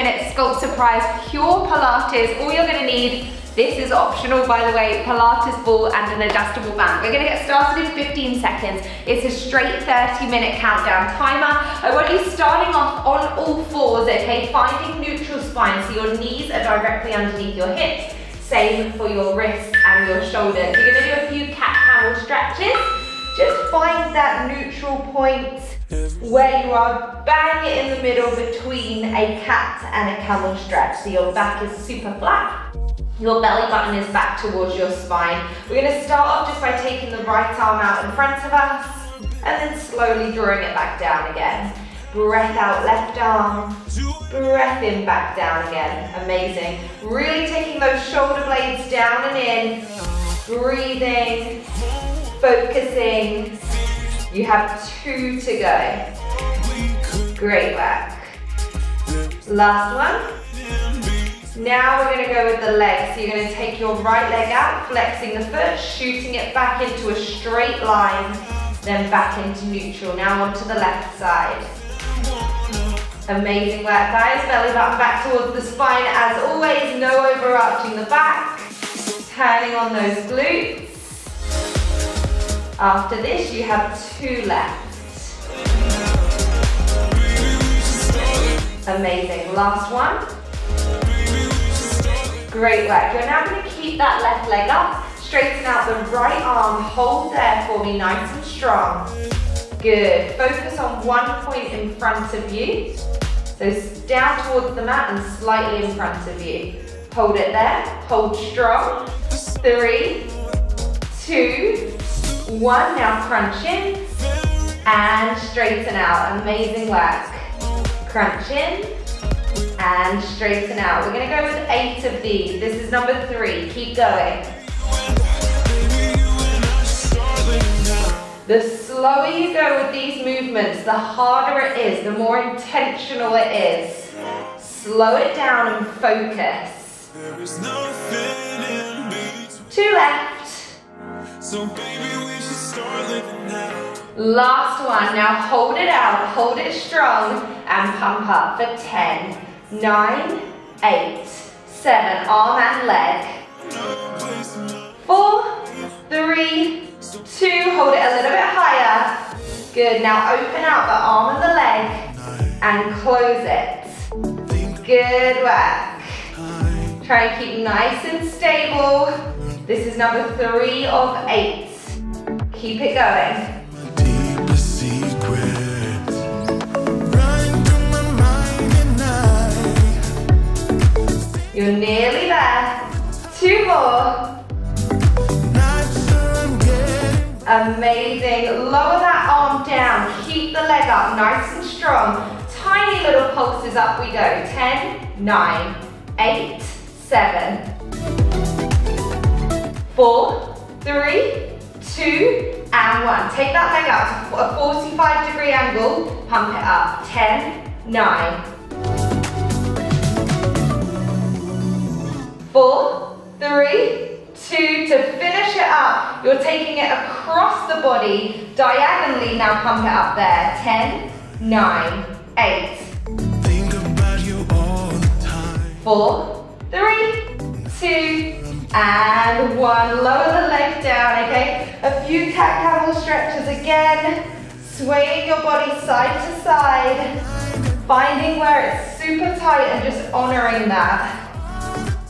to your 30 minute Sculpt Surprise Pure Pilates. All you're gonna need this is optional, by the way, Pilates ball and an adjustable band. We're gonna get started in 15 seconds. It's a straight 30 minute countdown timer. I want you starting off on all fours, okay? Finding neutral spine, so your knees are directly underneath your hips. Same for your wrists and your shoulders. You're gonna do a few cat-camel stretches. Just find that neutral point where you are bang in the middle between a cat and a camel stretch. So your back is super flat, your belly button is back towards your spine. We're gonna start off just by taking the right arm out in front of us and then slowly drawing it back down again. Breath out, left arm. Breath in, back down again. Amazing. Really taking those shoulder blades down and in. Breathing, focusing. You have two to go. Great work. Last one. Now we're gonna go with the legs. So you're gonna take your right leg out, flexing the foot, shooting it back into a straight line, then back into neutral. Now onto the left side. Amazing work guys, belly button back towards the spine as always, no overarching the back. Turning on those glutes. After this, you have two left. Amazing, last one. Great work. You're now gonna keep that left leg up, straighten out the right arm, hold there for me, nice and strong. Good, focus on one point in front of you. So down towards the mat and slightly in front of you. Hold it there, hold strong. Three, two, one. Now crunch in and straighten out. Amazing work. Crunch in and straighten out. We're gonna go with eight of these. This is number three, keep going. The slower you go with these movements, the harder it is, the more intentional it is. Slow it down and focus. Two left. So baby, we should start living now. Last one, now hold it out, hold it strong, and pump up for 10, 9, 8, 7, arm and leg. 4, 3, 2, hold it a little bit higher. Good, now open out the arm and the leg, and close it. Good work. Try and keep nice and stable. This is number three of eight. Keep it going. You're nearly there. Two more. Amazing. Lower that arm down. Keep the leg up nice and strong. Tiny little pulses up we go. 10, 9, 8, 7, 4, 3, 2, and 1. Take that leg up to a 45 degree angle. Pump it up. 10, 9, four, three, two, to finish it up, you're taking it across the body, diagonally, now pump it up there, 10, 9, 8, four, three, two, and one. Lower the leg down, okay? A few cat-camel stretches again, swaying your body side to side, finding where it's super tight and just honoring that.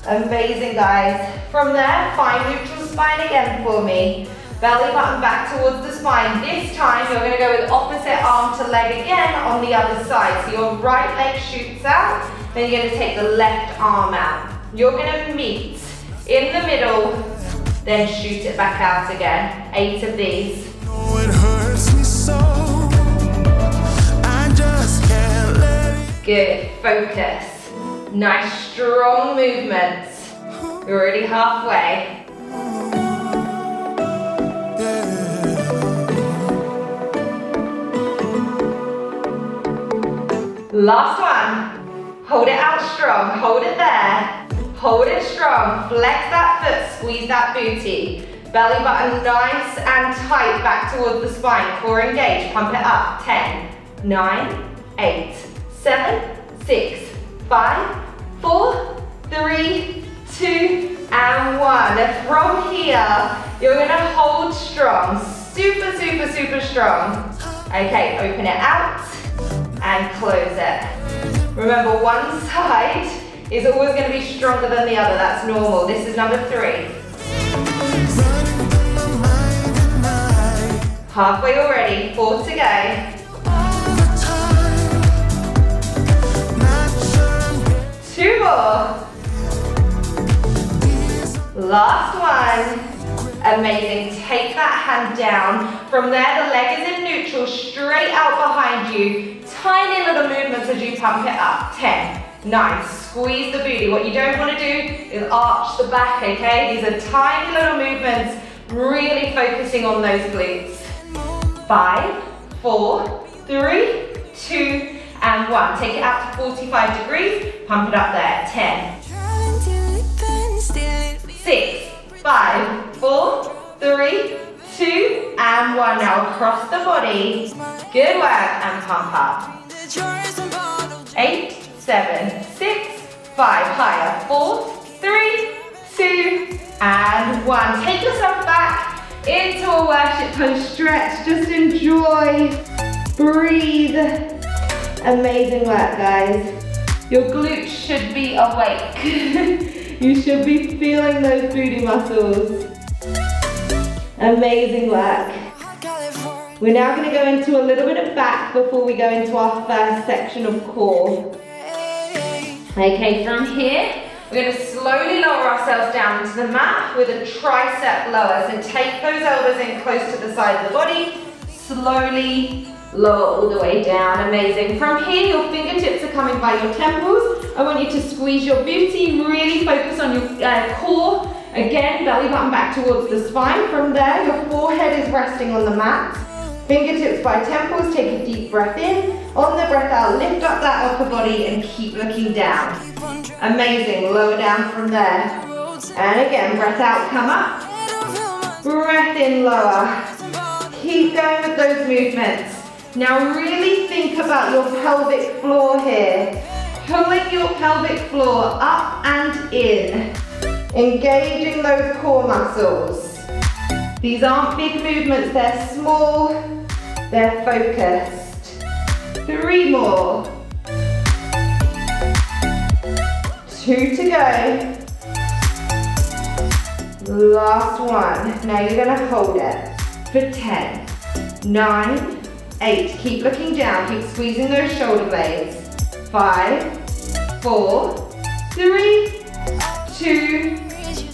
Amazing, guys. From there, find neutral spine again for me. Belly button back towards the spine. This time, you're gonna go with opposite arm to leg again on the other side. So your right leg shoots out, then you're gonna take the left arm out. You're gonna meet in the middle, then shoot it back out again. Eight of these. Good, focus. Nice strong movements. You're already halfway. Last one. Hold it out strong. Hold it there. Hold it strong. Flex that foot. Squeeze that booty. Belly button nice and tight back towards the spine. Core engaged. Pump it up. 10, 9, 8, 7, six, five, four, three, two, and one. And from here, you're gonna hold strong, super, super, super strong. Okay, open it out and close it. Remember, one side is always gonna be stronger than the other. That's normal. This is number three. Halfway already, four to go. Two more. Last one. Amazing. Take that hand down. From there, the leg is in neutral, straight out behind you. Tiny little movements as you pump it up. 10, 9, squeeze the booty. What you don't want to do is arch the back, okay? These are tiny little movements, really focusing on those glutes. Five, four, three, two, and one. Take it out to 45 degrees, pump it up there. 10, six, five, four, three, two, and one. Now across the body. Good work, and pump up. Eight, seven, six, five, higher. Four, three, two, and one. Take yourself back into a worship pose. Stretch, just enjoy, breathe. Amazing work, guys. Your glutes should be awake. You should be feeling those booty muscles. Amazing work. We're now going to go into a little bit of back before we go into our first section of core. Okay, from here, we're going to slowly lower ourselves down into the mat with a tricep lower. So take those elbows in close to the side of the body. Slowly lower all the way down. Amazing. From here, your fingertips are coming by your temples. I want you to squeeze your booty, really focus on your uh, core. Again, belly button back towards the spine. From there, your forehead is resting on the mat. Fingertips by temples, take a deep breath in. On the breath out, lift up that upper body and keep looking down. Amazing, lower down from there. And again, breath out, come up. Breath in, lower. Keep going with those movements. Now really think about your pelvic floor here. Pulling your pelvic floor up and in. Engaging those core muscles. These aren't big movements, they're small, they're focused. Three more. Two to go. Last one. Now you're gonna hold it for 10, 9, 8. Keep looking down, keep squeezing those shoulder blades. Five, four, three, two,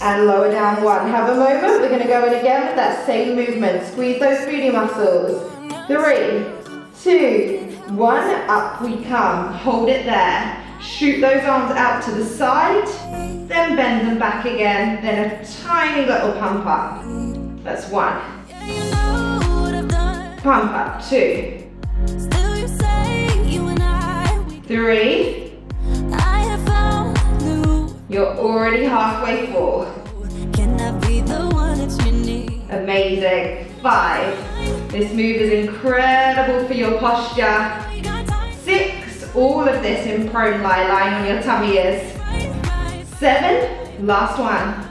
and lower down one. Have a moment. We're to go in again with that same movement. Squeeze those booty muscles. Three, two, one. Up we come. Hold it there. Shoot those arms out to the side. Then bend them back again. Then a tiny little pump up. That's one. Pump up. Two. Three. You're already halfway four. Amazing. Five. This move is incredible for your posture. Six. All of this in prone lie, lying on your tummy is. Seven. Last one.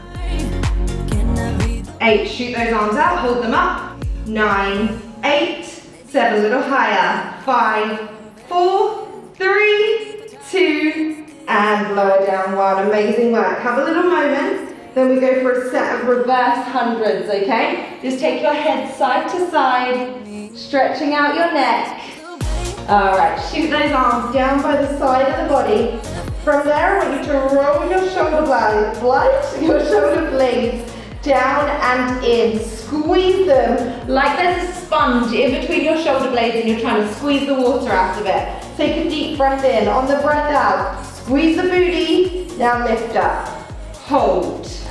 Eight. Shoot those arms out. Hold them up. Nine. Eight. Seven. A little higher. Five. Four. Three. Two and lower down one. Amazing work. Have a little moment. Then we go for a set of reverse hundreds, okay? Just take your head side to side, stretching out your neck. All right, shoot those arms down by the side of the body. From there, I want you to roll your shoulder blades, your shoulder blades down and in. Squeeze them like there's a sponge in between your shoulder blades and you're trying to squeeze the water out of it. Take a deep breath in. On the breath out, Squeeze the booty, now lift up. Hold.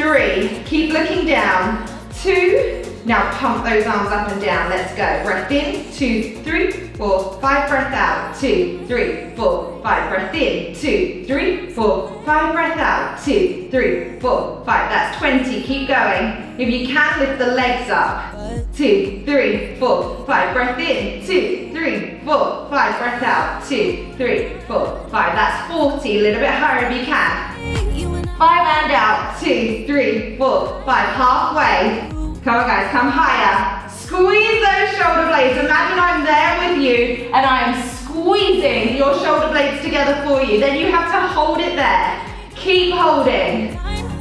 Three, keep looking down. Two, Now pump those arms up and down. Let's go. Breath in, two, three, four, five. Breath out, two, three, four, five. Breath in, two, three, four, five. Breath out, two, three, four, five. That's 20. Keep going. If you can, lift the legs up. Two, three, four, five. Breath in, two, three, four, five. Breath out, two, three, four, five. That's 40. A little bit higher if you can. Five and out, two, three, four, five. Halfway. Come on guys, come higher. Squeeze those shoulder blades. Imagine I'm there with you and I am squeezing your shoulder blades together for you. Then you have to hold it there. Keep holding.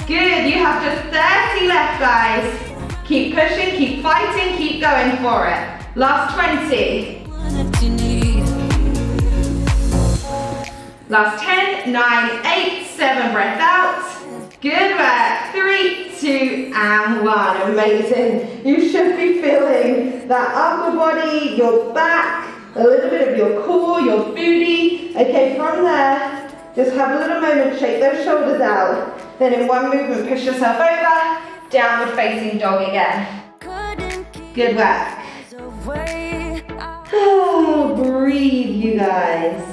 Good, you have just 30 left guys. Keep pushing, keep fighting, keep going for it. Last 20. Last 10, 9, 8, 7, breath out. Good work. Three, two, and one. Amazing. You should be feeling that upper body, your back, a little bit of your core, your booty. Okay, from there, just have a little moment, shake those shoulders out. Then in one movement, push yourself over, downward facing dog again. Good work. Oh, breathe, you guys.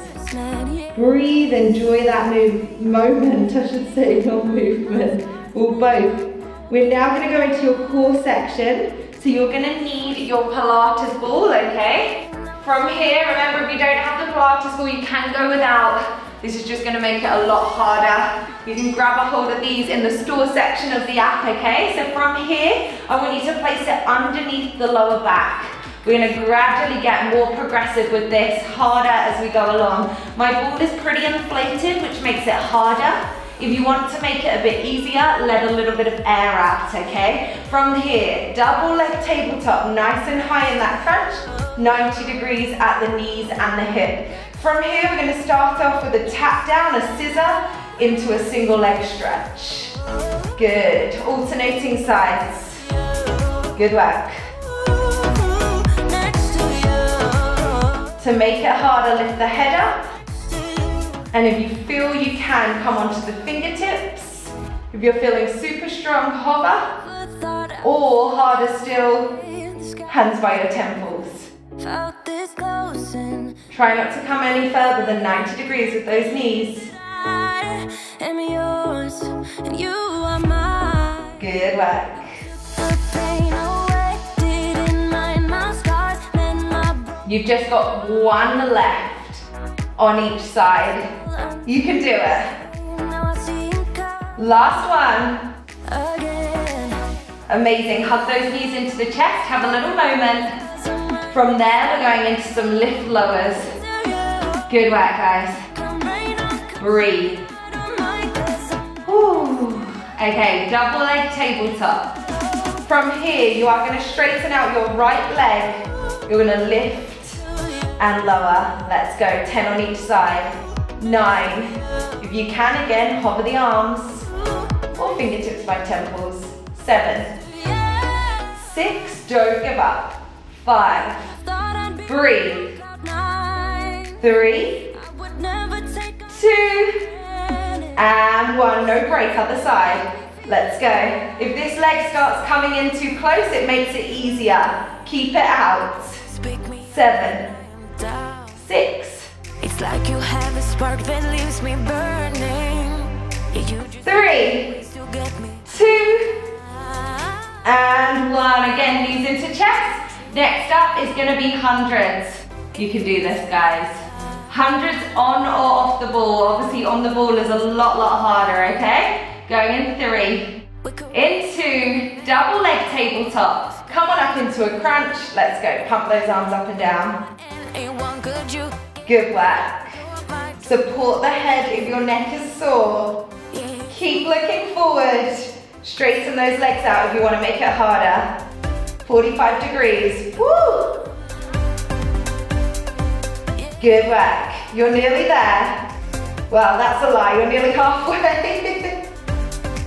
Breathe, enjoy that move, moment, I should say, not movement, or both. We're now gonna go into your core section. So you're gonna need your Pilates ball, okay? From here, remember if you don't have the Pilates ball, you can go without. This is just gonna make it a lot harder. You can grab a hold of these in the store section of the app, okay? So from here, I want you to place it underneath the lower back. We're gonna gradually get more progressive with this, harder as we go along. My ball is pretty inflated, which makes it harder. If you want to make it a bit easier, let a little bit of air out, okay? From here, double leg tabletop, nice and high in that crunch, 90 degrees at the knees and the hip. From here, we're gonna start off with a tap down, a scissor, into a single leg stretch. Good, alternating sides. Good work. To make it harder, lift the head up. And if you feel you can, come onto the fingertips. If you're feeling super strong, hover. Or harder still, hands by your temples. Try not to come any further than 90 degrees with those knees. Good work. You've just got one left on each side. You can do it. Last one. Amazing, hug those knees into the chest, have a little moment. From there, we're going into some lift lowers. Good work, guys. Breathe. Ooh. Okay, double leg tabletop. From here, you are gonna straighten out your right leg. You're gonna lift and lower. Let's go, 10 on each side. Nine. If you can, again, hover the arms or fingertips by temples. Seven. Six, don't give up. Five. Breathe. Three. Two. And one, no break, other side. Let's go. If this leg starts coming in too close, it makes it easier. Keep it out. Seven six. It's like you have a spark that leaves me burning. Three, two, and one. Again, knees into chest. Next up is gonna be hundreds. You can do this, guys. Hundreds on or off the ball. Obviously on the ball is a lot, lot harder, okay? Going in three, into double leg tabletop. Come on up into a crunch. Let's go, pump those arms up and down. Good work. Support the head if your neck is sore. Keep looking forward. Straighten those legs out if you want to make it harder. 45 degrees. Woo! Good work. You're nearly there. Well, that's a lie. You're nearly halfway.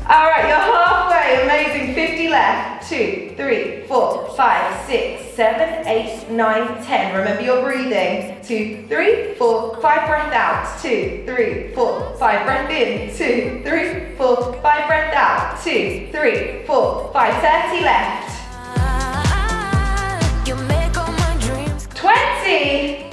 All right, you're halfway, amazing. 50 left, two, three, four, five, six, seven, eight, nine, 10. Remember your breathing. Two, three, four, five, breath out. Two, three, four, five, breath in. Two, three, four, five, breath out. Two, three, four, five, 30 left. 20.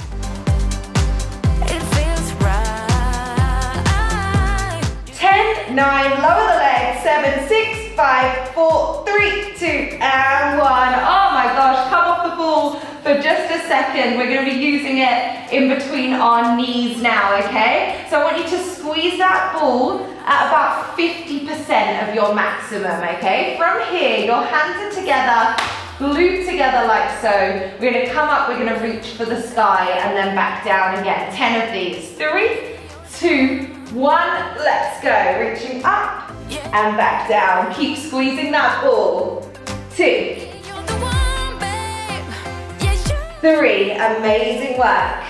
Ten, nine, lower the leg. 7, 6, 5, 4, 3, 2, and 1. Oh my gosh, come off the ball for just a second. We're gonna be using it in between our knees now, okay? So I want you to squeeze that ball at about 50% of your maximum, okay? From here, your hands are together, glued together like so. We're gonna come up, we're gonna reach for the sky, and then back down again. 10 of these. Three, two, one, let's go. Reaching up and back down. Keep squeezing that ball. Two, You're the one, babe. Yeah, you're three, amazing work.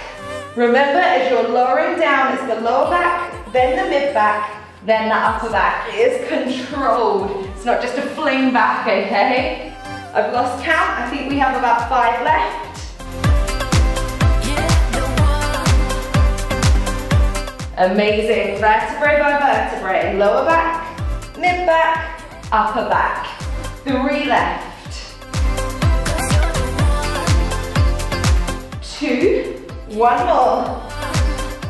Remember, as you're lowering down, it's the lower back, then the mid back, then the upper back. It is controlled. It's not just a fling back, okay? I've lost count. I think we have about five left. Amazing. Vertebrae by vertebrae. Lower back, mid back, upper back. Three left. Two, one more.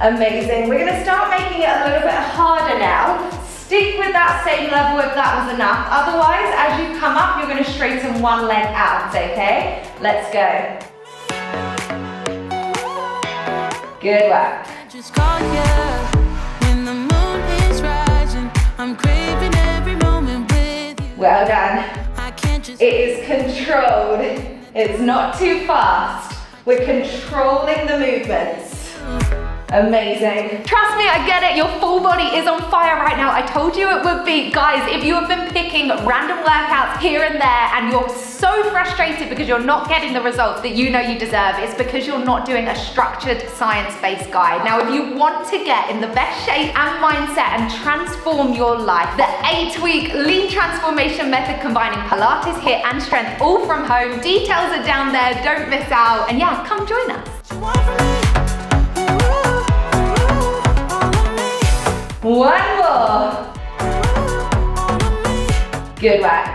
Amazing. We're gonna start making it a little bit harder now. Stick with that same level if that was enough. Otherwise, as you come up, you're gonna straighten one leg out, okay? Let's go. Good work. Well done. I can't just. It is controlled. It's not too fast. We're controlling the movements. Amazing. Trust me, I get it. Your full body is on fire right now. I told you it would be. Guys, if you have been picking random workouts here and there and you're so frustrated because you're not getting the results that you know you deserve, it's because you're not doing a structured science-based guide. Now, if you want to get in the best shape and mindset and transform your life, the eight-week lean transformation method combining Pilates, HIIT, and strength all from home. Details are down there. Don't miss out. And yeah, come join us. One more. Good work.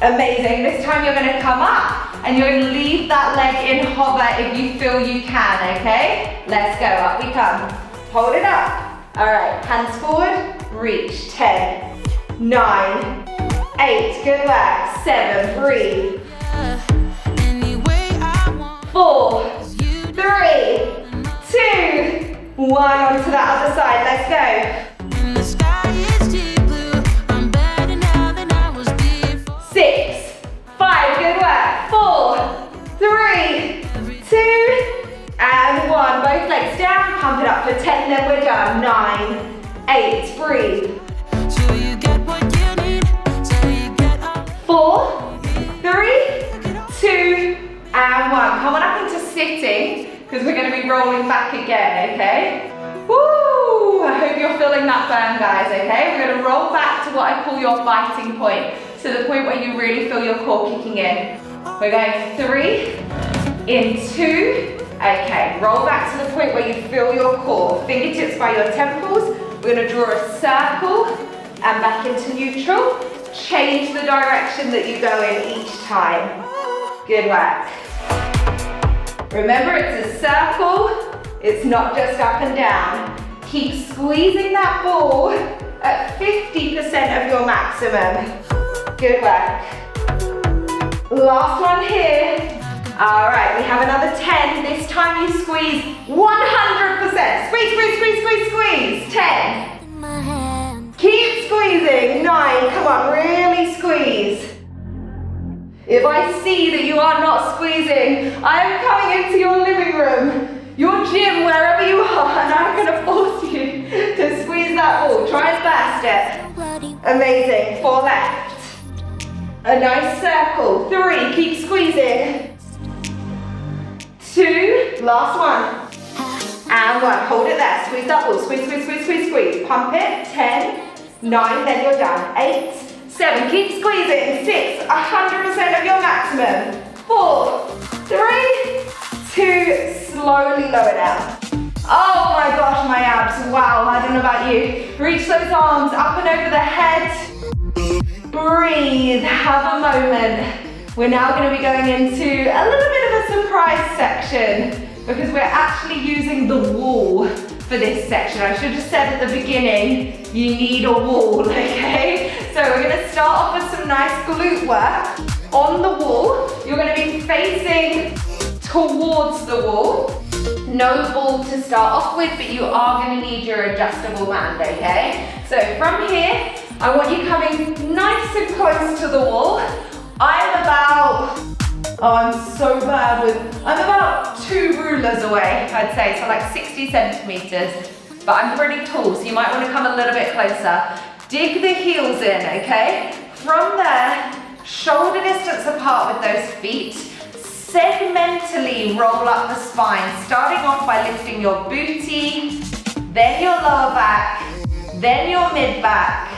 Amazing. This time you're gonna come up and you're gonna leave that leg in hover if you feel you can, okay? Let's go, up we come. Hold it up. All right, hands forward, reach. 10, 9, 8, good work. 7, breathe. Four, three, two. 3, one. Onto that other side, let's go. And the sky is deep blue. I'm better now than I was before. six, five, good work, four, three, two, and one. Both legs down, pump it up for 10, then we're done. Nine, eight, breathe. So you get what you need. So you get up. Four, three, two, and one. Come on up into sitting, because we're gonna be rolling back again, okay? Woo! I hope you're feeling that burn, guys, okay? We're gonna roll back to what I call your biting point, to the point where you really feel your core kicking in. We're going three, in two, okay. Roll back to the point where you feel your core. Fingertips by your temples. We're gonna draw a circle and back into neutral. Change the direction that you go in each time. Good work. Remember, it's a circle. It's not just up and down. Keep squeezing that ball at 50% of your maximum. Good work. Last one here. All right, we have another 10. This time you squeeze 100%. Squeeze, squeeze, squeeze, squeeze, squeeze. 10. In my hand. Keep squeezing. Nine. Come on, really squeeze. If I see that you are not squeezing, I am coming into your living room, your gym, wherever you are, and I'm going to force you to squeeze that ball. Try and burst it. Amazing. Four left. A nice circle. Three. Keep squeezing. Two. Last one. And one. Hold it there. Squeeze that ball. Squeeze, squeeze, squeeze, squeeze, squeeze. Pump it. Ten. Nine. Then you're done. Eight. Seven. Keep squeezing. Six. Hundred percent of your maximum. Four. Three. Two. Slowly lower down. Oh my gosh, my abs. Wow. I don't know about you. Reach those arms up and over the head. Breathe. Have a moment. We're now going to be going into a little bit of a surprise section because we're actually using the wall for this section. I should have said at the beginning, you need a wall, okay? So we're gonna start off with some nice glute work on the wall. You're gonna be facing towards the wall. No ball to start off with, but you are gonna need your adjustable band, okay? So from here, I want you coming nice and close to the wall. I'm about, oh, I'm so bad with, I'm about two rulers away, I'd say, so like 60 centimeters. But I'm pretty tall, so you might wanna come a little bit closer. Dig the heels in, okay? From there, shoulder distance apart with those feet segmentally roll up the spine, starting off by lifting your booty, then your lower back, then your mid back,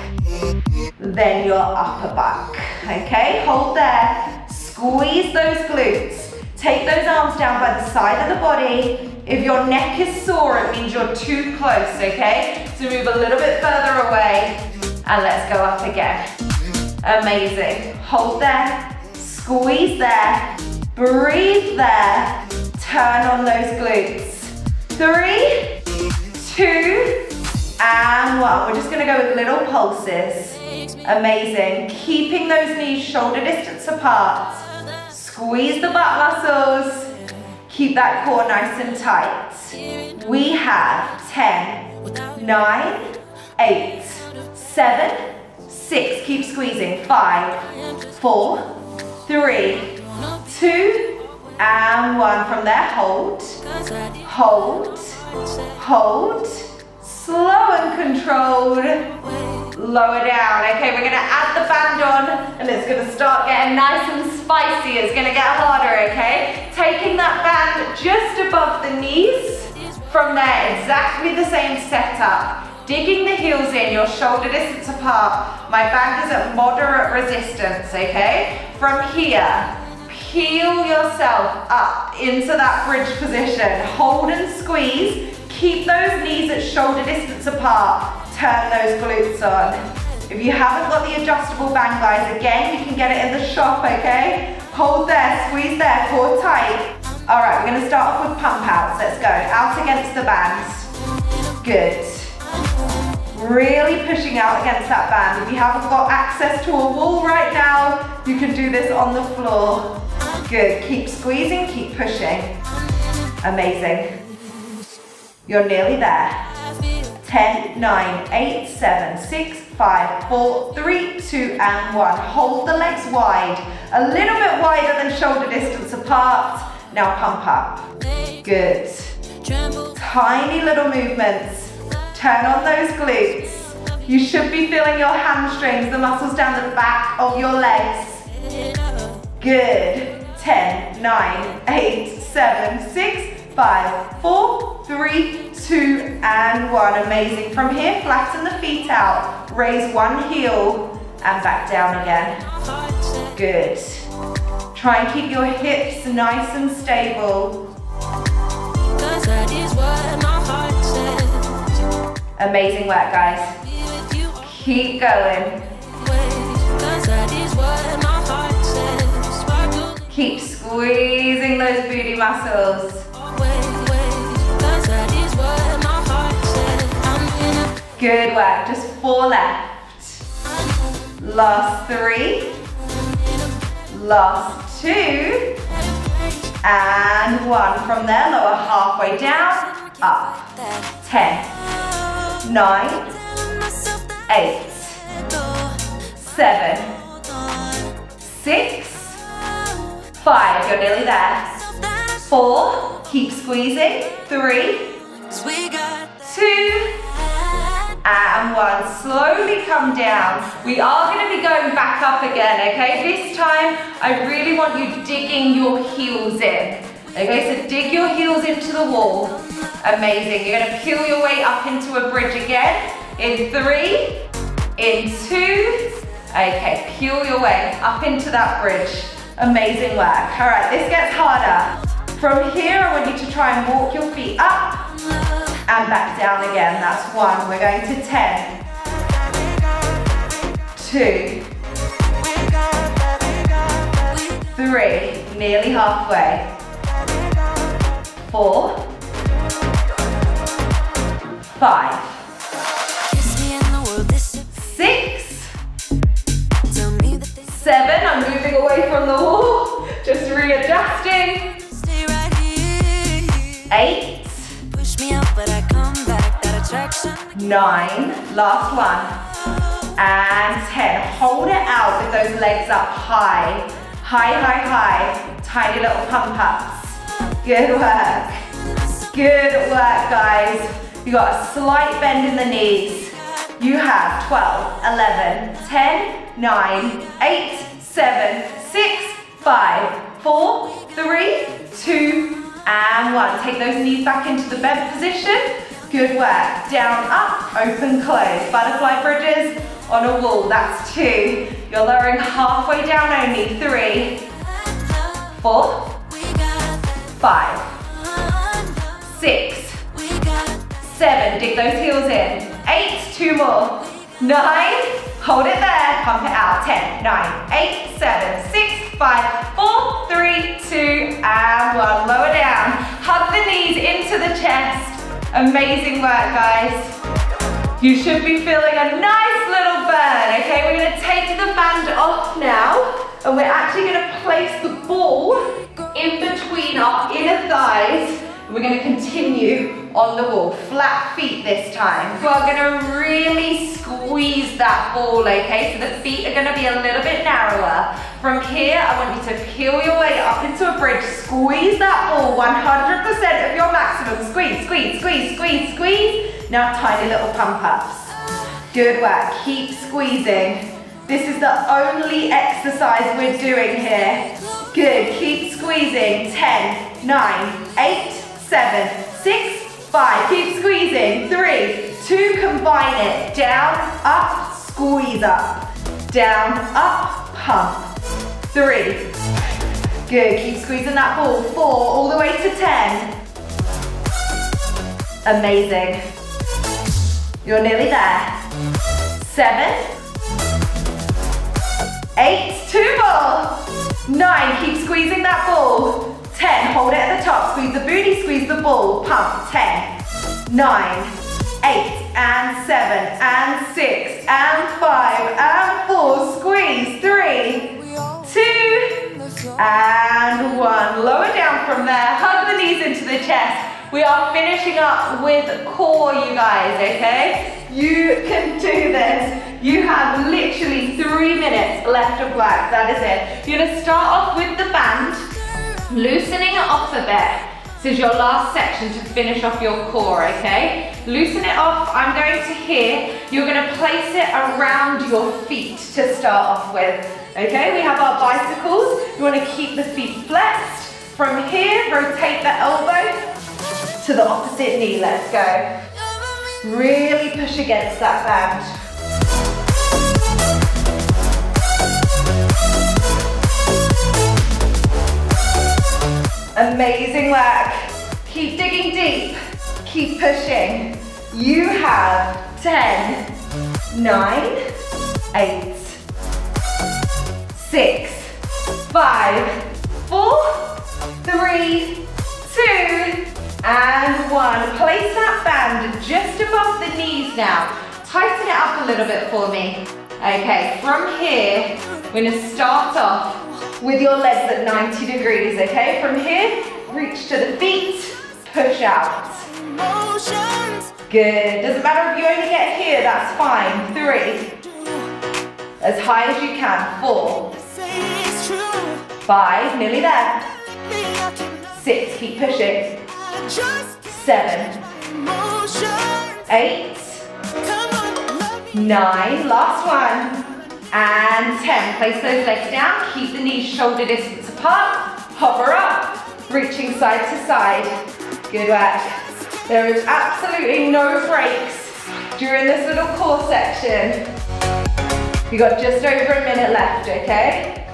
then your upper back. Okay, hold there. Squeeze those glutes. Take those arms down by the side of the body. If your neck is sore, it means you're too close, okay? So move a little bit further away and let's go up again. Amazing. Hold there, squeeze there, Breathe there. Turn on those glutes. Three, two, and one. We're just gonna go with little pulses. Amazing. Keeping those knees shoulder distance apart. Squeeze the butt muscles. Keep that core nice and tight. We have 10, 9, 8, 7, 6. Keep squeezing. 5, 4, 3, two, and one. From there, hold, hold, hold, slow and controlled, lower down. Okay, we're gonna add the band on and it's gonna start getting nice and spicy. It's gonna get harder, okay? Taking that band just above the knees. From there, exactly the same setup. Digging the heels in, your shoulder distance apart. My band is at moderate resistance, okay? From here, Peel yourself up into that bridge position. Hold and squeeze. Keep those knees at shoulder distance apart. Turn those glutes on. If you haven't got the adjustable band, guys, again, you can get it in the shop, okay? Hold there, squeeze there, core tight. All right, we're gonna start off with pump outs. Let's go. Out against the bands. Good. Really pushing out against that band. If you haven't got access to a wall right now, you can do this on the floor. Good, keep squeezing, keep pushing. Amazing. You're nearly there. 10, 9, 8, 7, 6, 5, 4, 3, 2, and 1. Hold the legs wide. A little bit wider than shoulder distance apart. Now pump up. Good. Tiny little movements. Turn on those glutes. You should be feeling your hamstrings, the muscles down the back of your legs. Good. 10, 9, 8, 7, 6, 5, 4, 3, 2, and 1. Amazing. From here, flatten the feet out. Raise one heel and back down again. Good. Try and keep your hips nice and stable. Amazing work, guys. Keep going. Keep squeezing those booty muscles. Good work, just four left. Last three. Last two. And one. From there, lower halfway down, up. Ten, nine, eight, seven, six, Five, you're nearly there. Four, keep squeezing. Three, two, Uh, and one. Slowly come down. We are gonna be going back up again, okay? This time, I really want you digging your heels in. Okay, so dig your heels into the wall. Amazing. You're gonna peel your way up into a bridge again. In three, in two. Okay, peel your way up into that bridge. Amazing work. All right, this gets harder. From here, I want you to try and walk your feet up and back down again. That's one. We're going to 10, two, three, nearly halfway. Four, five, Kiss me in the world, this is six, tell me that they seven. I'm moving away from the wall, just readjusting. stay right here. Eight, Push me out, but I nine, last one. And 10. Hold it out with those legs up high. High, high, high. Tiny little pump ups. Good work. Good work, guys. You got a slight bend in the knees. You have 12, 11, 10, 9, 8, 7, 6, 5, 4, 3, 2, and 1. Take those knees back into the bent position. Good work. Down, up, open, close. Butterfly bridges on a wall. That's two. You're lowering halfway down only. Three, four, five, six, seven. Dig those heels in. Eight, two more. Nine, hold it there. Pump it out. Ten, nine, eight, seven, six, five, four, three, two, and one. Lower down. Hug the knees into the chest. Amazing work, guys. You should be feeling a nice little burn, okay? We're gonna take the band off now, and we're actually gonna place the ball in between our inner thighs. We're gonna continue on the wall, flat feet this time. We're gonna really squeeze that ball, okay? So the feet are gonna be a little bit narrower. From here, I want you to peel your way up into a bridge. Squeeze that ball 100% of your maximum. Squeeze, squeeze, squeeze, squeeze, squeeze. Now tiny little pump ups. Good work, keep squeezing. This is the only exercise we're doing here. Good, keep squeezing. 10, 9, 8, 7, 6, 5. Keep squeezing. 3, 2, combine it. Down, up, squeeze up. Down, up, pump. 3. Good, keep squeezing that ball. 4, all the way to 10. Amazing. You're nearly there. Seven. Eight, two more. Nine, keep squeezing that ball. Ten, hold it at the top. Squeeze the booty, squeeze the ball. Pump. Ten, nine, eight, and seven, and six, and five, and four. Squeeze. Three, two, and one. Lower down from there. Hug the knees into the chest. We are finishing up with core, you guys, okay? You can do this. You have literally three minutes left of work. That is it. You're gonna start off with the band, loosening it off a bit. This is your last section to finish off your core, okay? Loosen it off. I'm going to here. You're gonna place it around your feet to start off with. Okay, we have our bicycles. You wanna keep the feet flexed. From here, rotate the elbow to the opposite knee. Let's go. Really push against that band. Work. Keep digging deep. Keep pushing. You have 10, 9, 8, 6, 5, 4, 3, 2, and 1. Place that band just above the knees now. Tighten it up a little bit for me. Okay, from here, we're gonna start off with your legs at 90 degrees, okay? From here, reach to the feet, push out. Good. Doesn't matter if you only get here, that's fine. Three. As high as you can. Four. Say it's true. Five. Nearly there. Me, I can Six. Keep pushing. Seven. Eight. Come on, love me. Nine. Last one. And 10. Place those legs down. Keep the knees shoulder distance apart. Hover up. Reaching side to side. Good work. There is absolutely no breaks during this little core section. You got just over a minute left, okay?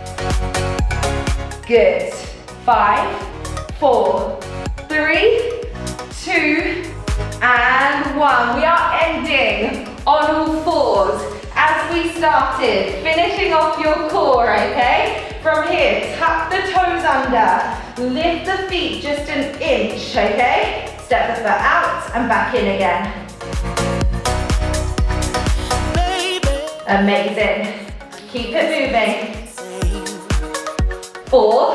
Good. Five, four, three, two, and one. We are ending on all fours as we started, finishing off your core, okay? From here, tuck the toes under. Lift the feet just an inch, okay? Step the foot out and back in again. Amazing. Keep it moving. Four,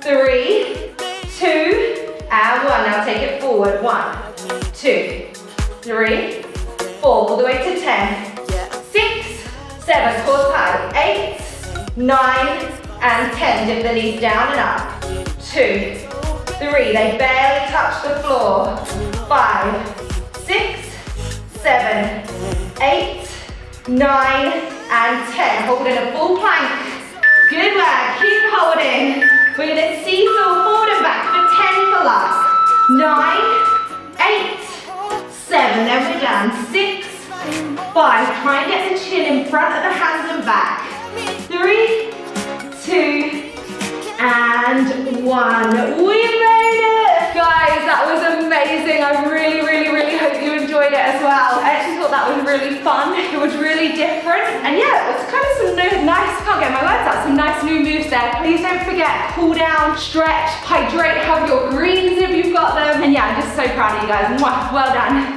three, two, and one. Now take it forward. One, two, three, four, all the way to 10. Six, seven, tight. Eight, nine, and 10. Dip the knees down and up. Two, three, they barely touch the floor. Five, six, seven, eight, nine, and 10. Holding a full plank. Good work, keep holding. We're gonna seesaw forward and back for 10 for last. Nine, eight, seven, then we're done. Six, five, try and get the chin in front of the hands and back. Three, two, and one. We made it! Guys, that was amazing. I really, really, really hope you enjoyed it as well. I actually thought that was really fun. It was really different. And yeah, it was kind of some new, nice, can't get my words out, some nice new moves there. Please don't forget, cool down, stretch, hydrate, have your greens if you've got them. And yeah, I'm just so proud of you guys. Well done.